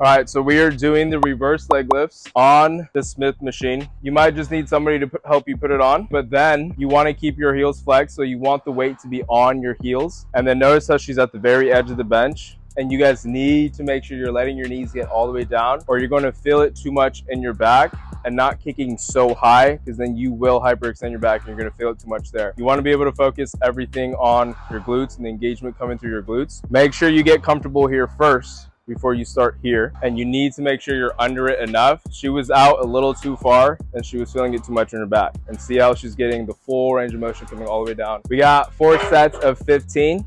All right, so we are doing the reverse leg lifts on the Smith machine. You might just need somebody to help you put it on, but then you wanna keep your heels flexed, so you want the weight to be on your heels. And then notice how she's at the very edge of the bench and you guys need to make sure you're letting your knees get all the way down or you're going to feel it too much in your back and not kicking so high because then you will hyperextend your back and you're going to feel it too much there. You want to be able to focus everything on your glutes and the engagement coming through your glutes. Make sure you get comfortable here first before you start here and you need to make sure you're under it enough. She was out a little too far and she was feeling it too much in her back and see how she's getting the full range of motion coming all the way down. We got four sets of 15.